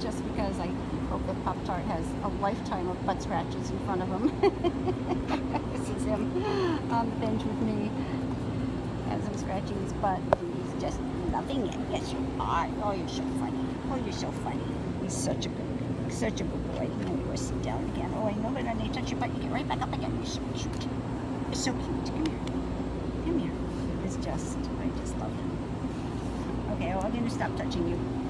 just because I hope that Poptart has a lifetime of butt scratches in front of him. this is him on the bench with me as I'm scratching his butt. He's just loving it. Yes, you are. Oh, you're so funny. Oh, you're so funny. He's such a good, such a good boy. Oh, you want to sit down again. Oh, I know, but when they touch your butt, you get right back up again. You're so cute. You're so cute. Come here. Come here. It's just, I just love him. Okay, well, I'm going to stop touching you.